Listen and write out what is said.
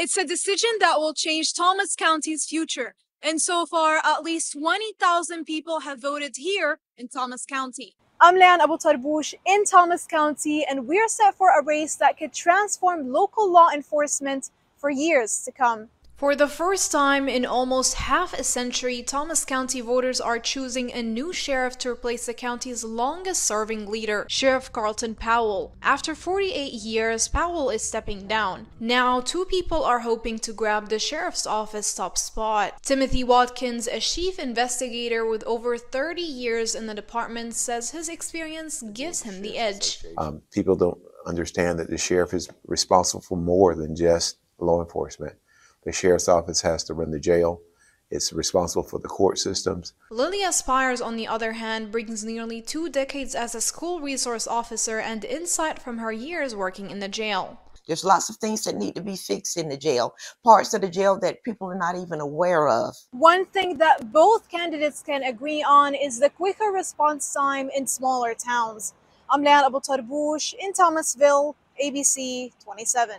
It's a decision that will change Thomas County's future. And so far, at least 20,000 people have voted here in Thomas County. I'm Leanne Abu Tarbouche in Thomas County, and we're set for a race that could transform local law enforcement for years to come. For the first time in almost half a century, Thomas County voters are choosing a new sheriff to replace the county's longest serving leader, Sheriff Carlton Powell. After 48 years, Powell is stepping down. Now, two people are hoping to grab the sheriff's office top spot. Timothy Watkins, a chief investigator with over 30 years in the department, says his experience gives him the edge. Um, people don't understand that the sheriff is responsible for more than just law enforcement. The sheriff's office has to run the jail. It's responsible for the court systems. Lilia Spires, on the other hand, brings nearly two decades as a school resource officer and insight from her years working in the jail. There's lots of things that need to be fixed in the jail, parts of the jail that people are not even aware of. One thing that both candidates can agree on is the quicker response time in smaller towns. I'm Leanne Abu Tarbouche in Thomasville, ABC 27.